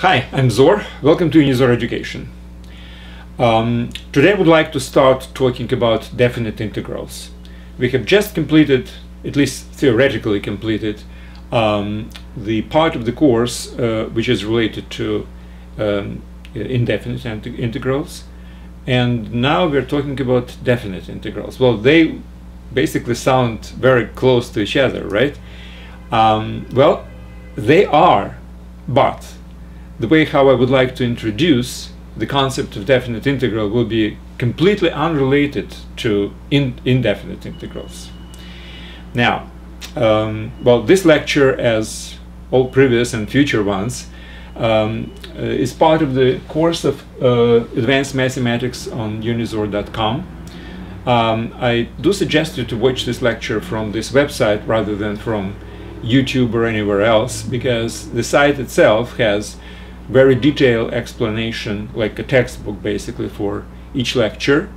Hi, I'm Zor. Welcome to Unizor Education. Um, today I would like to start talking about definite integrals. We have just completed, at least theoretically completed, um, the part of the course uh, which is related to um, indefinite integrals. And now we're talking about definite integrals. Well, they basically sound very close to each other, right? Um, well, they are, but the way how I would like to introduce the concept of definite integral will be completely unrelated to in indefinite integrals. Now, um, well, this lecture, as all previous and future ones, um, uh, is part of the course of uh, Advanced Mathematics on unizor.com. Um, I do suggest you to watch this lecture from this website rather than from YouTube or anywhere else because the site itself has very detailed explanation, like a textbook basically for each lecture.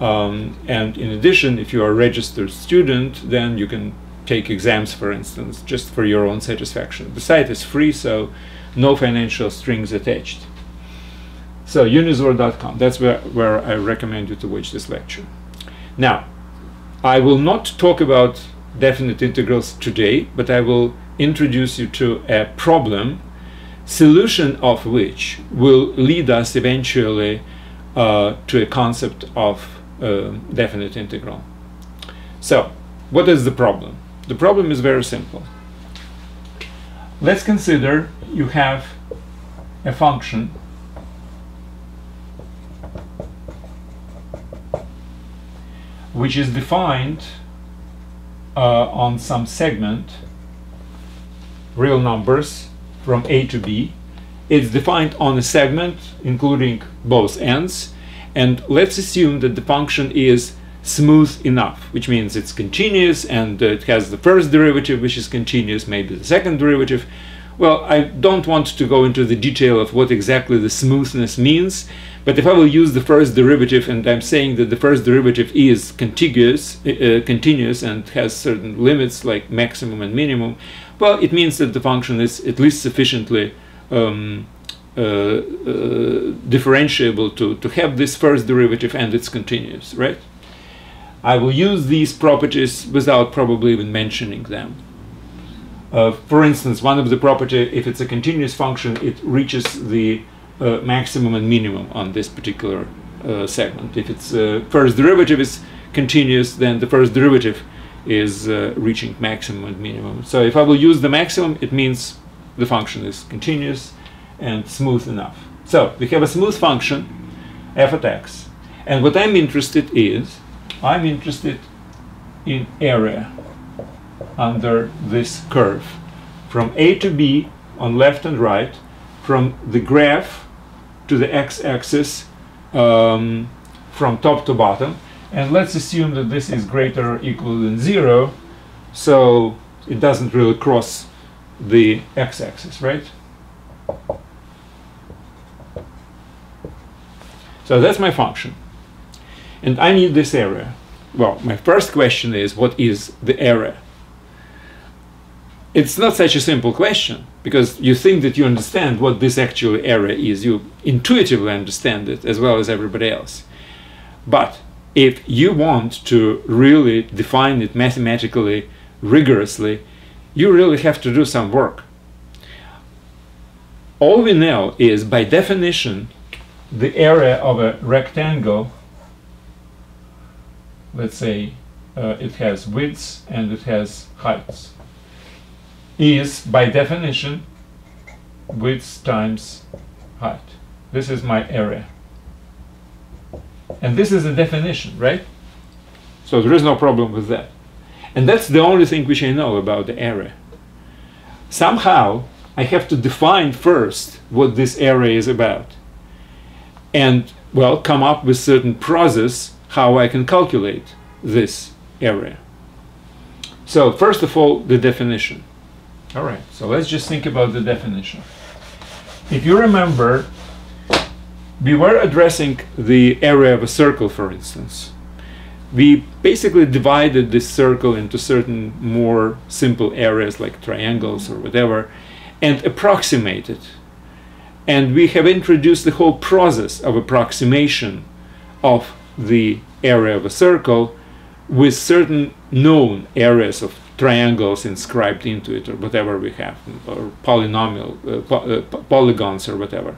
Um, and in addition, if you are a registered student, then you can take exams, for instance, just for your own satisfaction. The site is free, so no financial strings attached. So unizor.com, that's where, where I recommend you to watch this lecture. Now, I will not talk about definite integrals today, but I will introduce you to a problem solution of which will lead us eventually uh, to a concept of uh, definite integral. So, what is the problem? The problem is very simple. Let's consider you have a function which is defined uh, on some segment, real numbers, from A to B. It's defined on a segment including both ends and let's assume that the function is smooth enough, which means it's continuous and it has the first derivative which is continuous, maybe the second derivative. Well, I don't want to go into the detail of what exactly the smoothness means, but if I will use the first derivative and I'm saying that the first derivative is contiguous, uh, uh continuous and has certain limits like maximum and minimum, well, it means that the function is at least sufficiently um, uh, uh, differentiable to, to have this first derivative and it's continuous, right? I will use these properties without probably even mentioning them. Uh, for instance, one of the property, if it's a continuous function, it reaches the uh, maximum and minimum on this particular uh, segment. If its uh, first derivative is continuous, then the first derivative is uh, reaching maximum and minimum. So if I will use the maximum, it means the function is continuous and smooth enough. So we have a smooth function, f of x. And what I'm interested is, I'm interested in area under this curve from A to B on left and right, from the graph to the x-axis um, from top to bottom, and let's assume that this is greater or equal than 0, so it doesn't really cross the x-axis, right? So that's my function. And I need this area. Well, my first question is, what is the area? It's not such a simple question, because you think that you understand what this actual area is. You intuitively understand it as well as everybody else. But if you want to really define it mathematically rigorously, you really have to do some work. All we know is by definition the area of a rectangle, let's say uh, it has widths and it has heights, is by definition width times height. This is my area. And this is a definition, right? So there is no problem with that. And that's the only thing which I know about the area. Somehow, I have to define first what this area is about. And, well, come up with certain process how I can calculate this area. So, first of all, the definition. All right, so let's just think about the definition. If you remember we were addressing the area of a circle, for instance. We basically divided this circle into certain more simple areas like triangles or whatever and approximated and we have introduced the whole process of approximation of the area of a circle with certain known areas of triangles inscribed into it or whatever we have or polynomial uh, po uh, polygons or whatever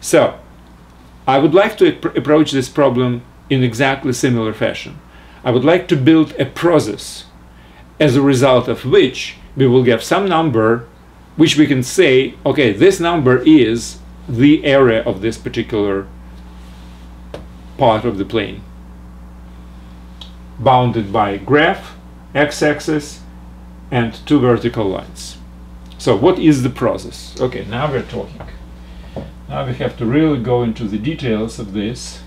so i would like to approach this problem in exactly similar fashion i would like to build a process as a result of which we will get some number which we can say okay this number is the area of this particular part of the plane bounded by graph, x-axis, and two vertical lines. So what is the process? Okay, now we're talking. Now we have to really go into the details of this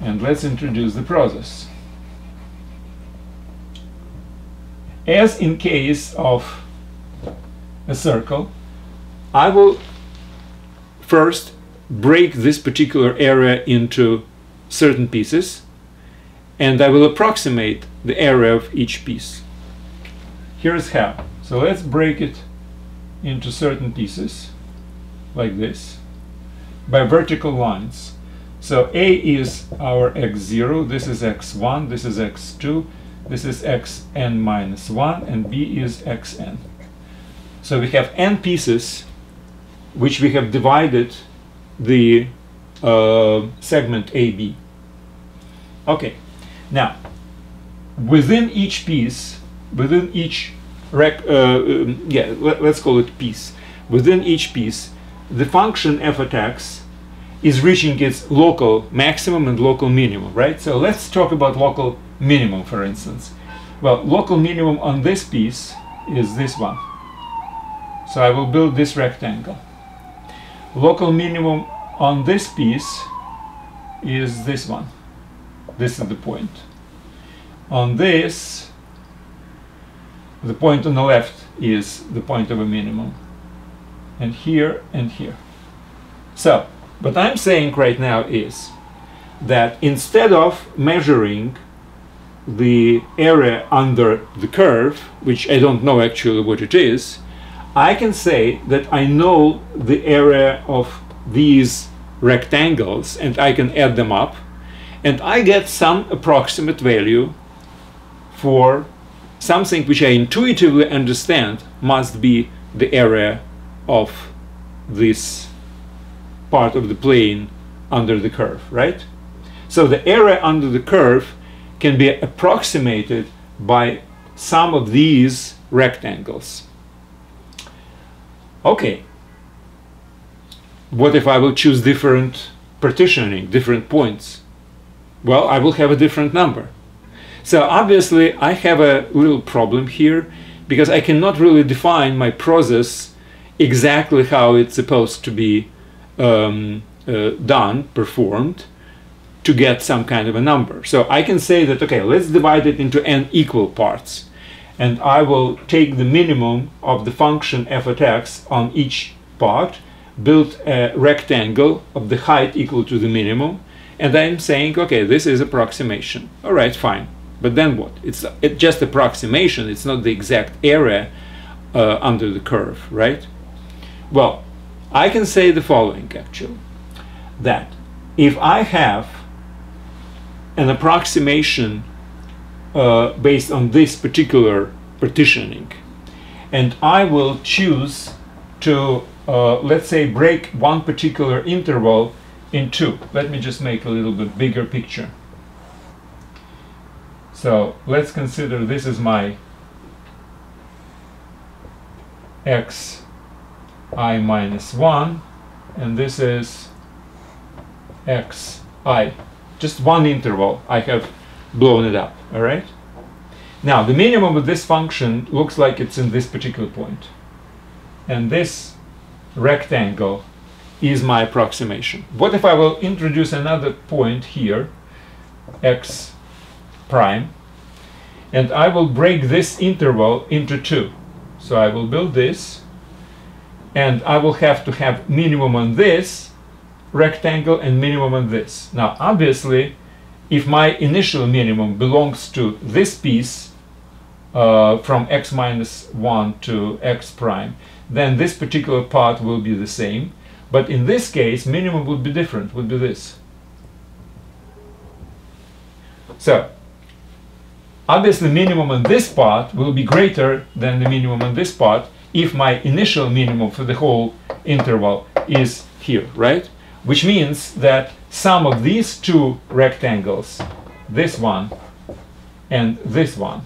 and let's introduce the process. As in case of a circle, I will first break this particular area into certain pieces and I will approximate the area of each piece. Here's how. So let's break it into certain pieces like this by vertical lines. So A is our x0, this is x1, this is x2, this is xn minus 1, and B is xn. So we have n pieces which we have divided the uh, segment AB. Okay, now, within each piece, within each rec, uh, um, yeah, let, us call it piece. Within each piece, the function f of x is reaching its local maximum and local minimum, right? So let's talk about local minimum, for instance. Well, local minimum on this piece is this one. So I will build this rectangle. Local minimum on this piece is this one. This is the point. On this, the point on the left is the point of a minimum. And here and here. So, what I'm saying right now is that instead of measuring the area under the curve, which I don't know actually what it is, I can say that I know the area of these rectangles and I can add them up and I get some approximate value for something which I intuitively understand must be the area of this part of the plane under the curve, right? So the area under the curve can be approximated by sum of these rectangles. Okay, what if I will choose different partitioning, different points? well, I will have a different number. So obviously I have a little problem here because I cannot really define my process exactly how it's supposed to be um, uh, done, performed, to get some kind of a number. So I can say that, okay, let's divide it into n equal parts. And I will take the minimum of the function f of x on each part, build a rectangle of the height equal to the minimum, and I'm saying, okay, this is approximation. All right, fine. But then what? It's just approximation. It's not the exact area uh, under the curve, right? Well, I can say the following actually, that if I have an approximation uh, based on this particular partitioning, and I will choose to, uh, let's say, break one particular interval in two. Let me just make a little bit bigger picture. So let's consider this is my x i minus 1 and this is x i. Just one interval. I have blown it up. All right. Now the minimum of this function looks like it's in this particular. And this rectangle is my approximation. What if I will introduce another point here, x prime, and I will break this interval into two. So I will build this, and I will have to have minimum on this rectangle and minimum on this. Now, obviously, if my initial minimum belongs to this piece uh, from x minus 1 to x prime, then this particular part will be the same But in this case, minimum would be different, would be this. So, obviously minimum on this part will be greater than the minimum on this part if my initial minimum for the whole interval is here, right? Which means that sum of these two rectangles, this one and this one,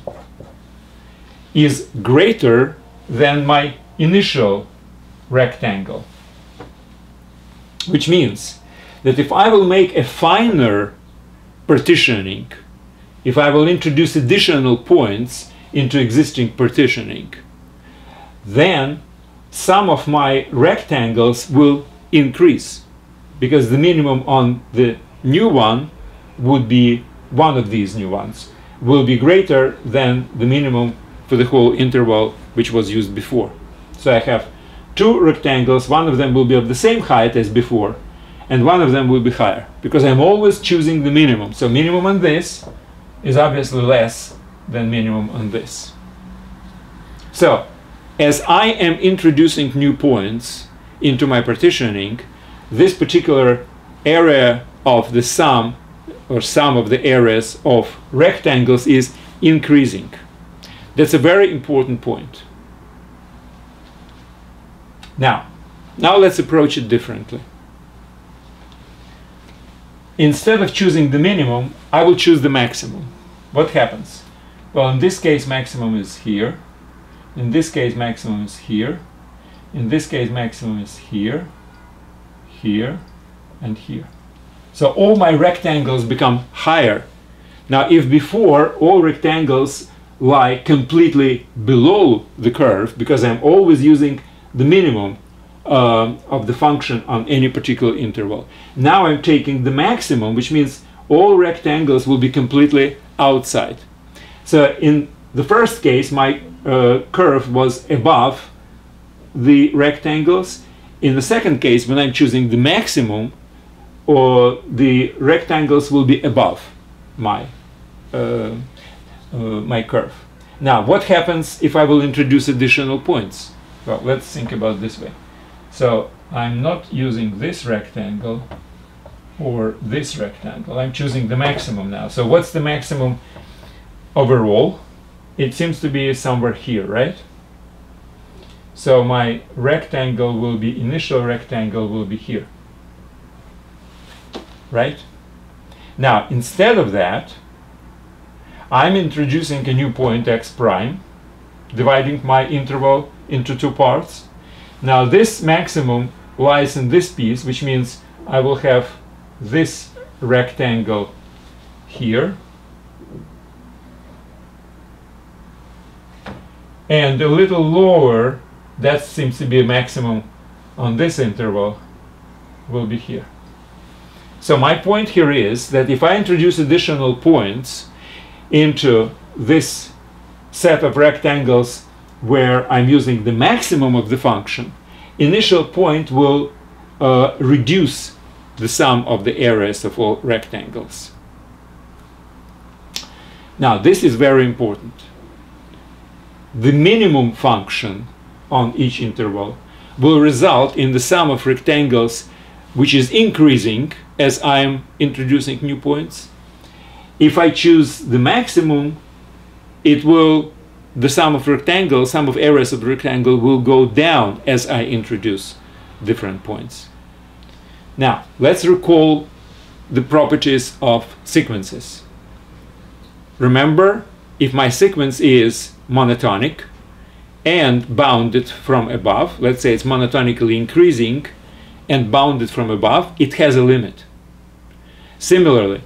is greater than my initial rectangle. Which means that if I will make a finer partitioning, if I will introduce additional points into existing partitioning, then some of my rectangles will increase because the minimum on the new one would be one of these new ones will be greater than the minimum for the whole interval which was used before. So I have two rectangles, one of them will be of the same height as before, and one of them will be higher, because I'm always choosing the minimum. So minimum on this is obviously less than minimum on this. So, as I am introducing new points into my partitioning, this particular area of the sum, or sum of the areas of rectangles is increasing. That's a very important point. Now, now let's approach it differently. Instead of choosing the minimum, I will choose the maximum. What happens? Well, in this case, maximum is here. In this case, maximum is here. In this case, maximum is here, here, and here. So all my rectangles become higher. Now, if before all rectangles lie completely below the curve, because I'm always using the minimum uh, of the function on any particular interval. Now I'm taking the maximum, which means all rectangles will be completely outside. So in the first case, my uh, curve was above the rectangles. In the second case, when I'm choosing the maximum, or the rectangles will be above my uh, uh, my curve. Now, what happens if I will introduce additional points? Well, let's think about this way. So I'm not using this rectangle or this rectangle. I'm choosing the maximum now. So what's the maximum overall? It seems to be somewhere here, right? So my rectangle will be, initial rectangle will be here. Right? Now, instead of that, I'm introducing a new point x prime, dividing my interval into two parts. Now this maximum lies in this piece, which means I will have this rectangle here and a little lower that seems to be a maximum on this interval will be here. So my point here is that if I introduce additional points into this set of rectangles where I'm using the maximum of the function, initial point will uh, reduce the sum of the areas of all rectangles. Now, this is very important. The minimum function on each interval will result in the sum of rectangles which is increasing as I'm introducing new points. If I choose the maximum, it will the sum of rectangles, sum of areas of the rectangle will go down as I introduce different points. Now, let's recall the properties of sequences. Remember, if my sequence is monotonic and bounded from above, let's say it's monotonically increasing and bounded from above, it has a limit. Similarly,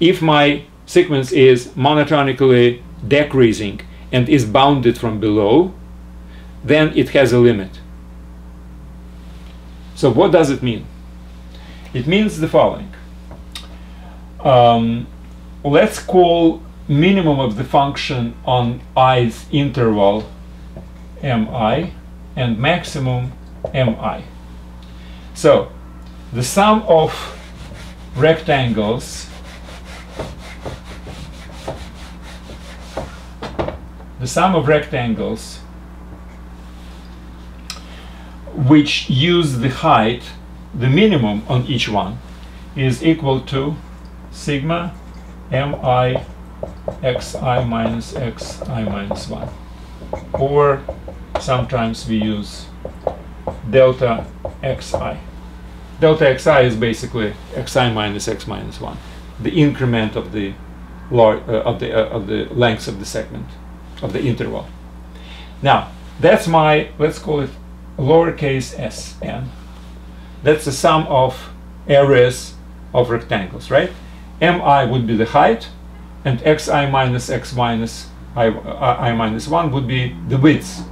if my sequence is monotonically decreasing and is bounded from below, then it has a limit. So what does it mean? It means the following. Um, let's call minimum of the function on i's interval mi and maximum mi. So the sum of rectangles the sum of rectangles which use the height the minimum on each one is equal to sigma mi xi minus xi minus 1 or sometimes we use delta xi. Delta xi is basically xi minus x minus 1, the increment of the uh, of the uh, of the length of the segment of the interval. Now that's my let's call it lowercase sn. That's the sum of areas of rectangles, right? mi would be the height, and xi minus x minus i, I minus 1 would be the width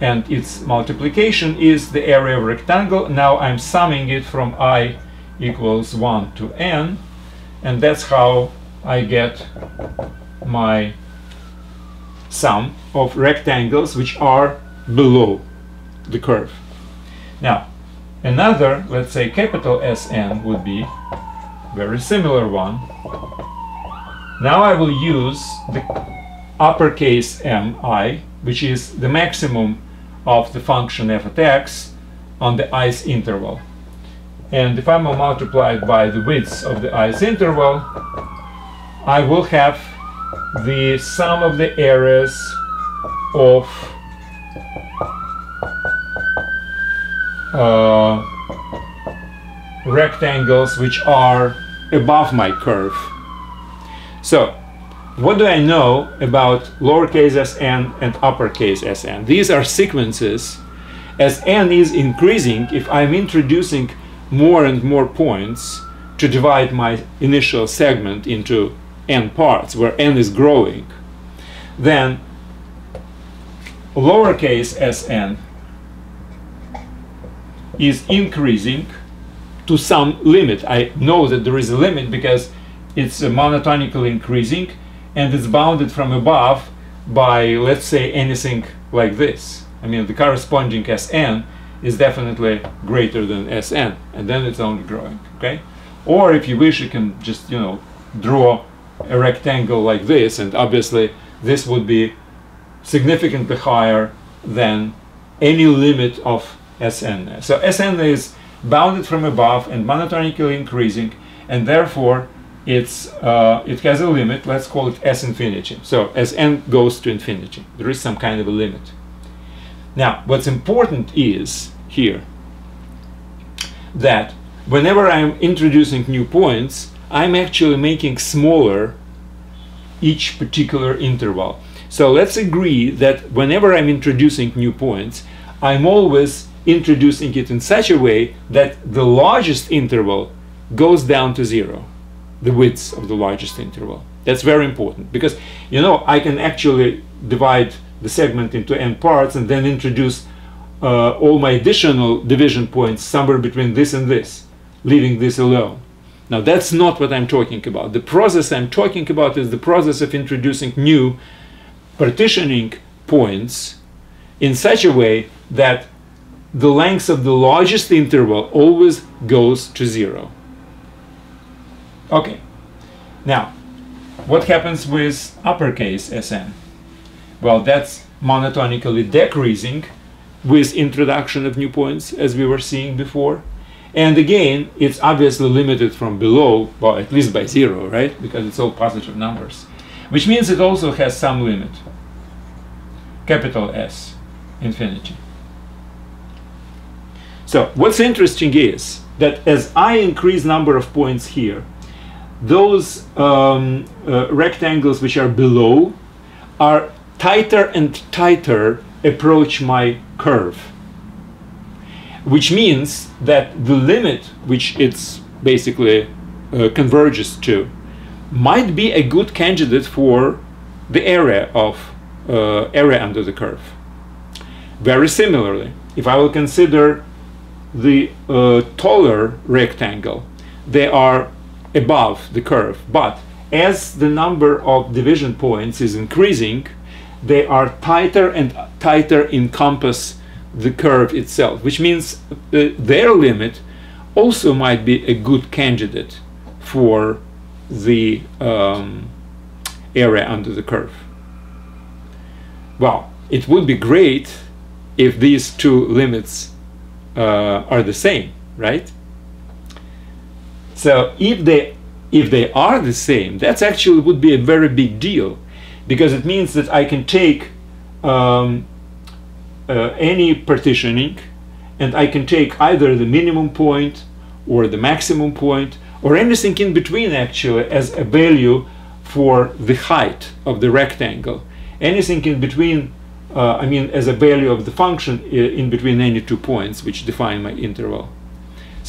and its multiplication is the area of rectangle. Now I'm summing it from i equals 1 to n and that's how I get my sum of rectangles which are below the curve. Now another let's say capital SN would be very similar one. Now I will use the uppercase mi which is the maximum of the function f at x on the ice interval. And if I'm multiplied by the width of the ice interval, I will have the sum of the areas of uh, rectangles which are above my curve. So what do I know about lowercase sn and uppercase sn? These are sequences. As n is increasing, if I'm introducing more and more points to divide my initial segment into n parts, where n is growing, then lowercase sn is increasing to some limit. I know that there is a limit because it's monotonically increasing and it's bounded from above by let's say anything like this. I mean the corresponding Sn is definitely greater than Sn and then it's only growing okay? Or if you wish you can just you know draw a rectangle like this and obviously this would be significantly higher than any limit of Sn so Sn is bounded from above and monotonically increasing and therefore it's uh, it has a limit. Let's call it s infinity. So as n goes to infinity there is some kind of a limit. Now what's important is here that whenever I'm introducing new points I'm actually making smaller each particular interval. So let's agree that whenever I'm introducing new points I'm always introducing it in such a way that the largest interval goes down to zero the width of the largest interval. That's very important because you know I can actually divide the segment into n parts and then introduce uh, all my additional division points somewhere between this and this, leaving this alone. Now that's not what I'm talking about. The process I'm talking about is the process of introducing new partitioning points in such a way that the length of the largest interval always goes to zero. Okay, now, what happens with uppercase Sn? Well, that's monotonically decreasing with introduction of new points, as we were seeing before. And again, it's obviously limited from below, well, at least by zero, right? Because it's all positive numbers. Which means it also has some limit. Capital S, infinity. So what's interesting is that as I increase number of points here, those um, uh, rectangles which are below are tighter and tighter approach my curve. Which means that the limit which it's basically uh, converges to might be a good candidate for the area of uh, area under the curve. Very similarly if I will consider the uh, taller rectangle they are above the curve. But as the number of division points is increasing, they are tighter and tighter encompass the curve itself, which means uh, their limit also might be a good candidate for the um, area under the curve. Well, it would be great if these two limits uh, are the same, right? So if they if they are the same, that's actually would be a very big deal because it means that I can take um, uh, any partitioning and I can take either the minimum point or the maximum point or anything in between actually as a value for the height of the rectangle. Anything in between, uh, I mean as a value of the function in between any two points which define my interval.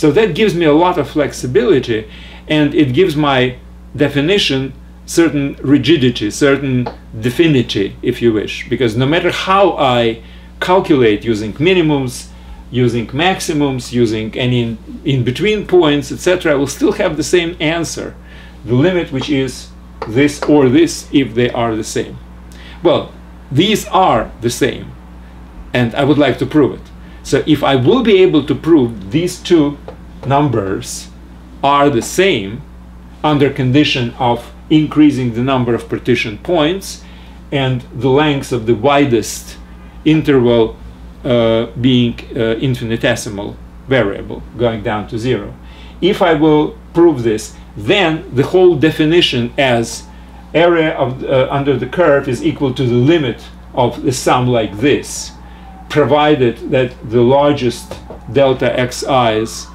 So that gives me a lot of flexibility and it gives my definition certain rigidity, certain definity, if you wish, because no matter how I calculate using minimums, using maximums, using any in-between points, etc., I will still have the same answer, the limit which is this or this if they are the same. Well, these are the same, and I would like to prove it. So if I will be able to prove these two numbers are the same under condition of increasing the number of partition points and the length of the widest interval uh, being uh, infinitesimal variable going down to zero. If I will prove this, then the whole definition as area of uh, under the curve is equal to the limit of the sum like this, provided that the largest delta xi's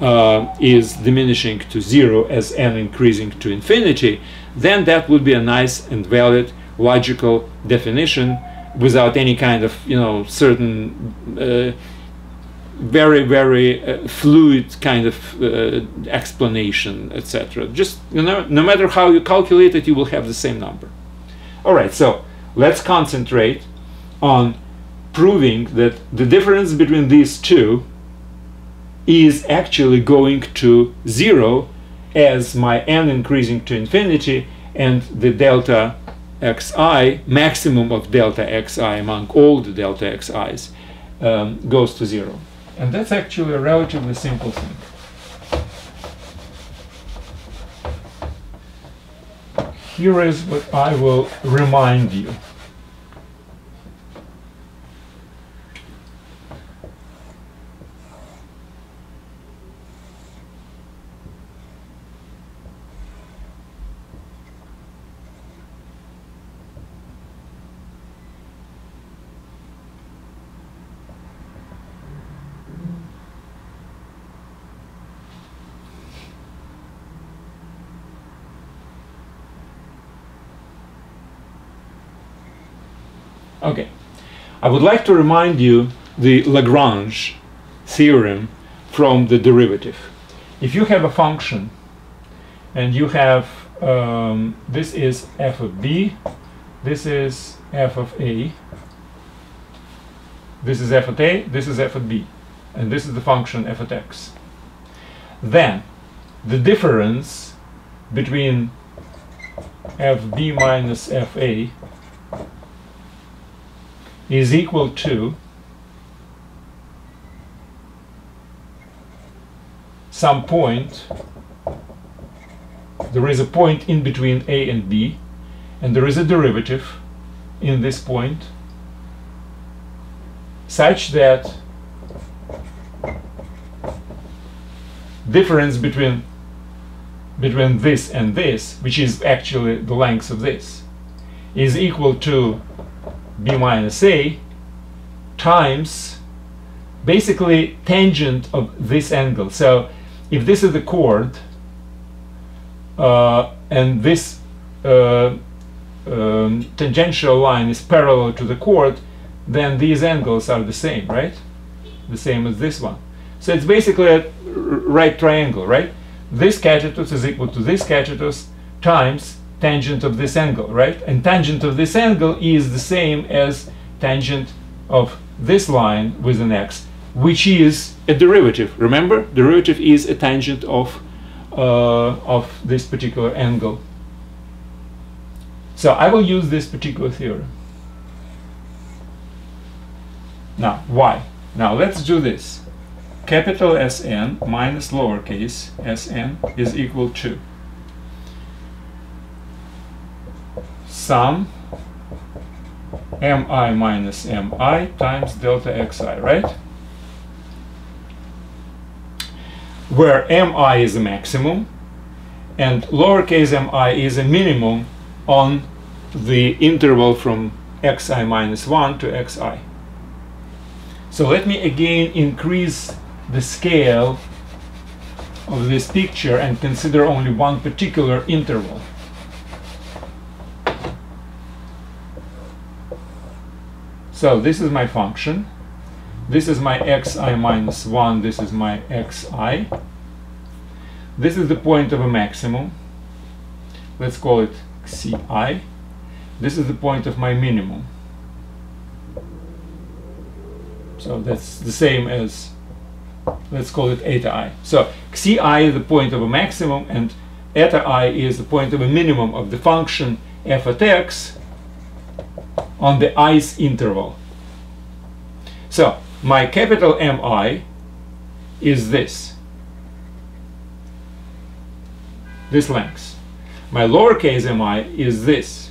uh, is diminishing to zero as n increasing to infinity, then that would be a nice and valid logical definition without any kind of you know certain uh, very very uh, fluid kind of uh, explanation etc just you know no matter how you calculate it you will have the same number. All right so let's concentrate on proving that the difference between these two is actually going to zero as my n increasing to infinity and the delta xi, maximum of delta xi among all the delta xi's, um, goes to zero. And that's actually a relatively simple thing. Here is what I will remind you. Okay. I would like to remind you the Lagrange theorem from the derivative. If you have a function and you have um, this is f of b, this is f of a, this is f of a, this is f of b, and this is the function f of x. Then the difference between fb minus fa is equal to some point. There is a point in between a and b and there is a derivative in this point such that difference between between this and this which is actually the length of this is equal to b minus a times basically tangent of this angle. So if this is the chord uh, and this uh, um, tangential line is parallel to the chord, then these angles are the same, right? The same as this one. So it's basically a right triangle, right? This catetus is equal to this catetus times tangent of this angle, right? And tangent of this angle is the same as tangent of this line with an x, which is a derivative. Remember, derivative is a tangent of uh, of this particular angle. So I will use this particular theorem. Now, why? Now let's do this. Capital Sn minus lowercase sn is equal to sum mi minus mi times delta xi, right? where mi is a maximum and lowercase mi is a minimum on the interval from xi minus 1 to xi. So let me again increase the scale of this picture and consider only one particular interval. So this is my function. This is my xi minus 1, this is my xi. This is the point of a maximum. Let's call it xi. This is the point of my minimum. So that's the same as, let's call it eta i. So xi is the point of a maximum and eta i is the point of a minimum of the function f at x on the i's interval. So my capital Mi is this, this length. My lowercase mi is this.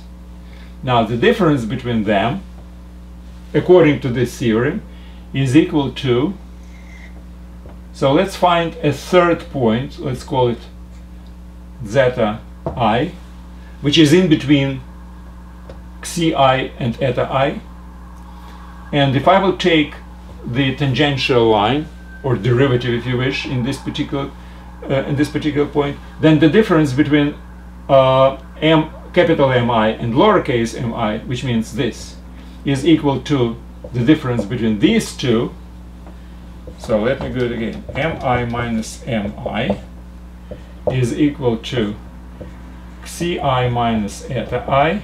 Now the difference between them, according to this theorem, is equal to, so let's find a third point, let's call it zeta i, which is in between xi and eta i. And if I will take the tangential line, or derivative if you wish, in this particular uh, in this particular point, then the difference between uh, m capital Mi and lowercase mi, which means this, is equal to the difference between these two. So let me do it again. Mi minus Mi is equal to Xi minus eta i.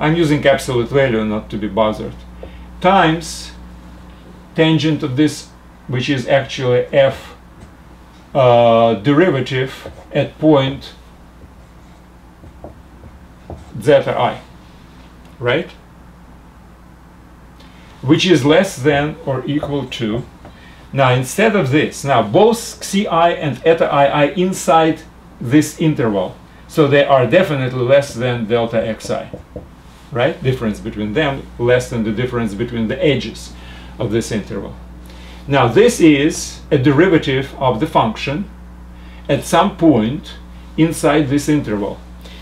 I'm using absolute value not to be bothered. Times tangent of this, which is actually f uh, derivative at point zeta i, right? Which is less than or equal to. Now, instead of this, now both xi and eta i are inside this interval. So they are definitely less than delta xi, right? Difference between them less than the difference between the edges of this interval. Now this is a derivative of the function at some point inside this interval.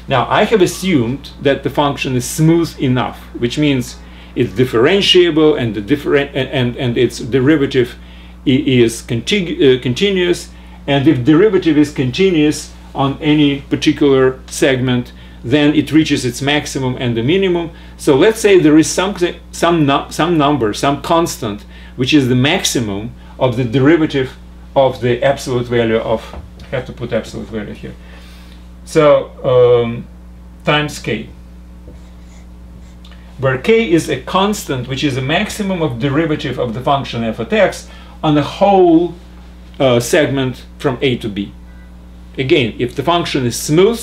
Now I have assumed that the function is smooth enough, which means it's differentiable and the different and, and, its derivative is uh, continuous and if derivative is continuous on any particular segment then it reaches its maximum and the minimum so let's say there is some no, some number some constant which is the maximum of the derivative of the absolute value of I have to put absolute value here so um, times k, where k is a constant, which is a maximum of derivative of the function f of x on the whole uh, segment from a to b. Again, if the function is smooth,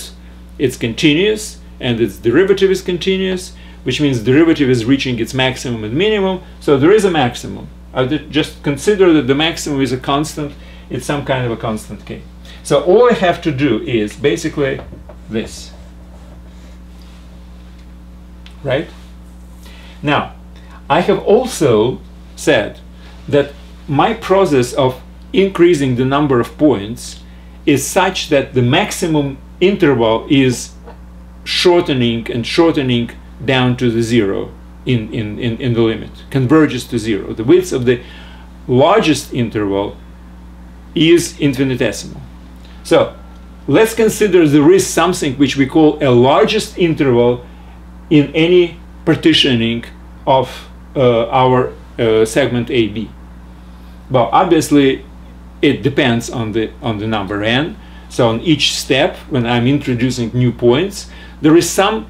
it's continuous, and its derivative is continuous, which means derivative is reaching its maximum and minimum, so there is a maximum. I just consider that the maximum is a constant, it's some kind of a constant k. So all I have to do is basically this. Right? Now, I have also said that my process of increasing the number of points is such that the maximum interval is shortening and shortening down to the zero in, in, in, in the limit, converges to zero. The width of the largest interval is infinitesimal. So let's consider there is something which we call a largest interval in any partitioning of uh, our uh, segment AB. Well, obviously, it depends on the on the number n. So on each step, when I'm introducing new points, there is some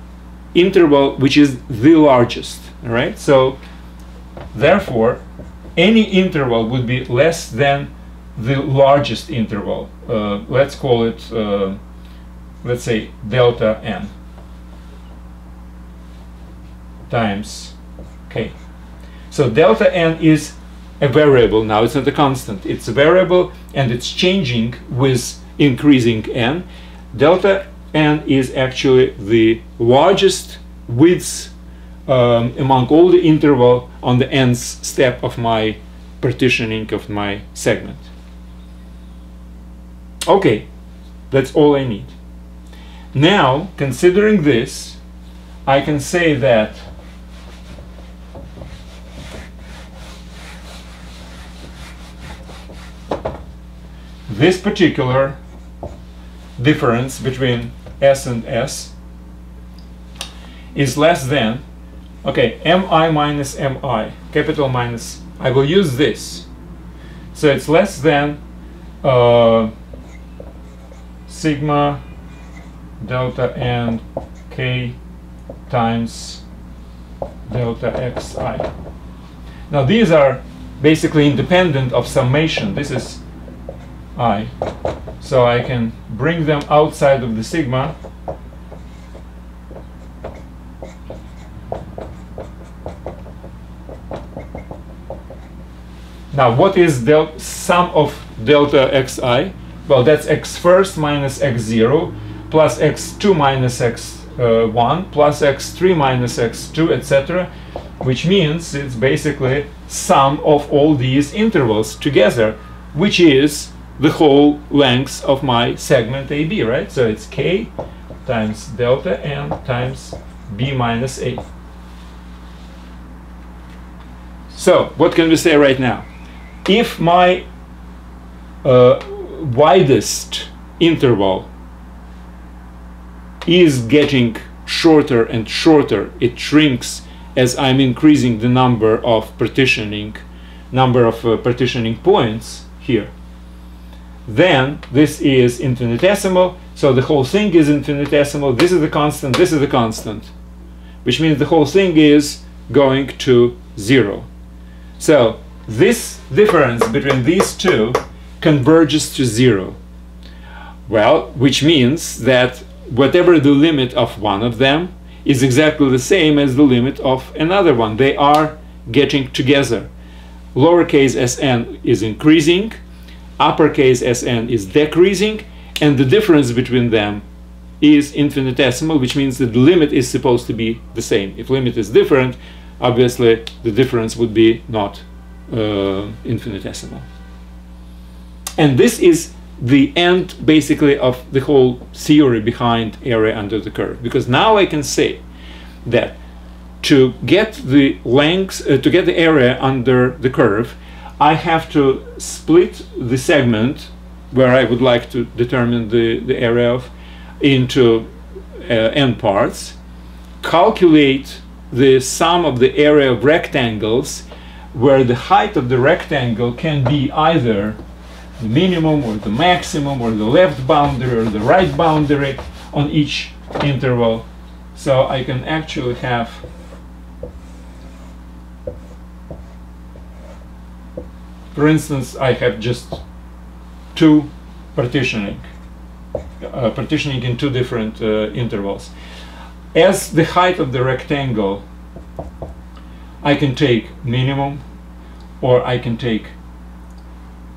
interval which is the largest. Right. So therefore, any interval would be less than the largest interval. Uh, let's call it, uh, let's say, delta n times k. So delta n is a variable now, it's not a constant. It's a variable and it's changing with increasing n. Delta n is actually the largest width um, among all the interval on the nth step of my partitioning of my segment. Okay, that's all I need. Now, considering this, I can say that this particular difference between S and S is less than, okay, mi minus mi, capital minus, I will use this. So it's less than uh, sigma delta n k times delta xi. Now these are basically independent of summation. This is i. So I can bring them outside of the sigma Now, what is the sum of delta xi? Well, that's x first minus x0 plus x2 minus x1 uh, plus x3 minus x2, etc., which means it's basically sum of all these intervals together, which is the whole length of my segment AB, right? So it's k times delta n times b minus a. So, what can we say right now? if my uh, widest interval is getting shorter and shorter, it shrinks as I'm increasing the number of partitioning, number of uh, partitioning points here, then this is infinitesimal, so the whole thing is infinitesimal, this is the constant, this is the constant, which means the whole thing is going to zero. So this difference between these two converges to zero. Well, which means that whatever the limit of one of them is exactly the same as the limit of another one. They are getting together. Lowercase sn is increasing, uppercase sn is decreasing, and the difference between them is infinitesimal, which means that the limit is supposed to be the same. If limit is different, obviously the difference would be not uh, infinitesimal. And this is the end basically of the whole theory behind area under the curve because now I can say that to get the length uh, to get the area under the curve I have to split the segment where I would like to determine the, the area of into uh, n parts calculate the sum of the area of rectangles where the height of the rectangle can be either the minimum or the maximum or the left boundary or the right boundary on each interval. So I can actually have for instance I have just two partitioning uh, partitioning in two different uh, intervals. As the height of the rectangle I can take minimum or I can take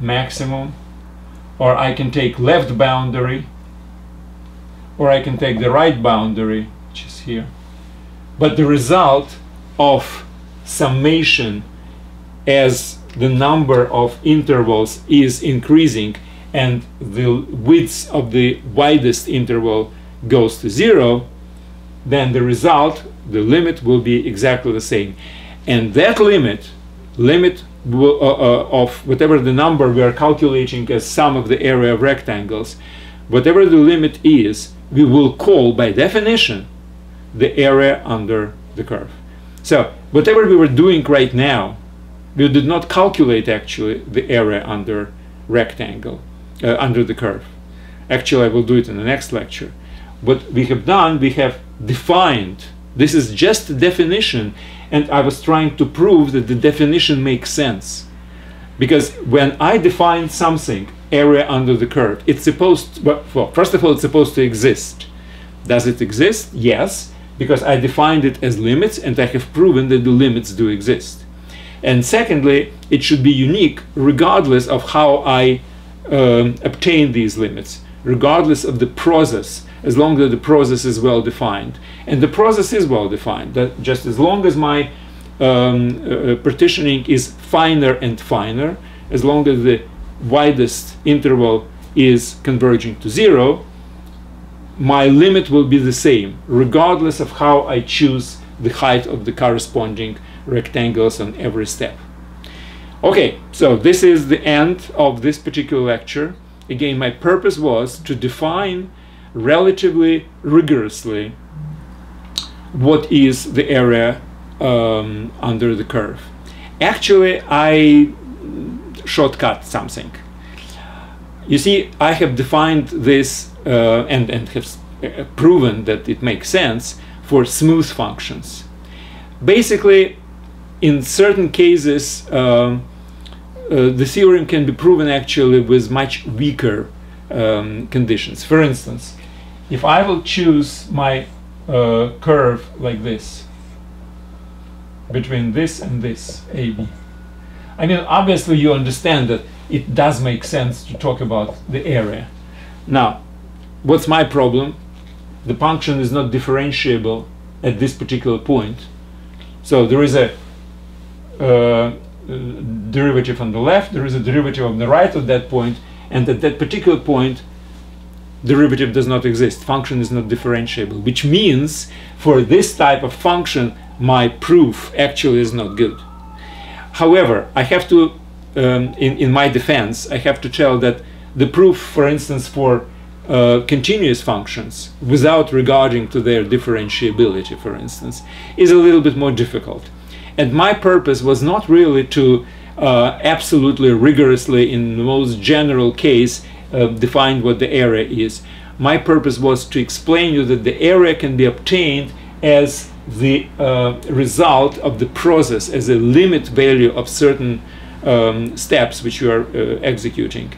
maximum or I can take left boundary or I can take the right boundary which is here. But the result of summation as the number of intervals is increasing and the width of the widest interval goes to zero then the result the limit will be exactly the same. And that limit limit uh, uh, of whatever the number we are calculating as sum of the area of rectangles whatever the limit is we will call by definition the area under the curve. So whatever we were doing right now we did not calculate actually the area under rectangle uh, under the curve actually I will do it in the next lecture what we have done we have defined this is just a definition and I was trying to prove that the definition makes sense. Because when I define something, area under the curve, it's supposed, to, well, well, first of all, it's supposed to exist. Does it exist? Yes, because I defined it as limits and I have proven that the limits do exist. And secondly, it should be unique regardless of how I um, obtain these limits, regardless of the process as long as the process is well defined. And the process is well defined, that just as long as my um, uh, partitioning is finer and finer, as long as the widest interval is converging to zero, my limit will be the same, regardless of how I choose the height of the corresponding rectangles on every step. Okay, so this is the end of this particular lecture. Again, my purpose was to define relatively rigorously what is the area um, under the curve. Actually, I shortcut something. You see, I have defined this uh, and, and have uh, proven that it makes sense for smooth functions. Basically, in certain cases, um, uh, the theorem can be proven actually with much weaker um, conditions. For instance, if I will choose my uh, curve like this, between this and this, AB. I mean, obviously you understand that it does make sense to talk about the area. Now, what's my problem? The function is not differentiable at this particular point. So there is a derivative on the left, there is a derivative on the right of that point, and at that particular point, derivative does not exist. Function is not differentiable, which means for this type of function, my proof actually is not good. However, I have to, um, in, in my defense, I have to tell that the proof, for instance, for uh, continuous functions without regarding to their differentiability, for instance, is a little bit more difficult. And my purpose was not really to uh, absolutely rigorously, in the most general case, uh, define what the area is. My purpose was to explain you that the area can be obtained as the uh, result of the process, as a limit value of certain um, steps which you are uh, executing.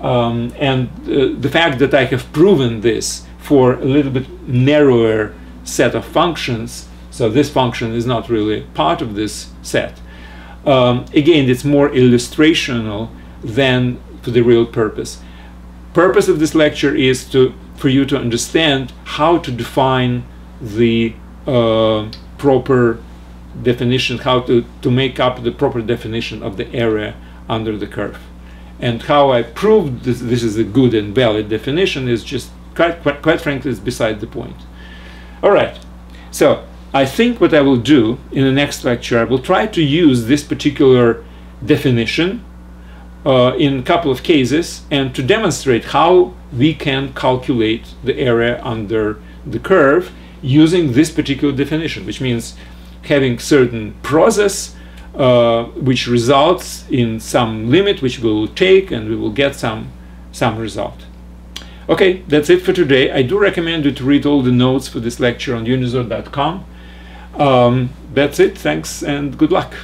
Um, and uh, the fact that I have proven this for a little bit narrower set of functions, so this function is not really part of this set. Um, again, it's more illustrational than for the real purpose. Purpose of this lecture is to for you to understand how to define the uh, proper definition, how to, to make up the proper definition of the area under the curve. And how I proved this, this is a good and valid definition is just, quite, quite, quite frankly, is beside the point. All right, so I think what I will do in the next lecture, I will try to use this particular definition uh, in a couple of cases and to demonstrate how we can calculate the area under the curve using this particular definition, which means having certain process uh, which results in some limit which we will take and we will get some some result. Okay, that's it for today. I do recommend you to read all the notes for this lecture on unizor.com. Um, that's it. Thanks and good luck.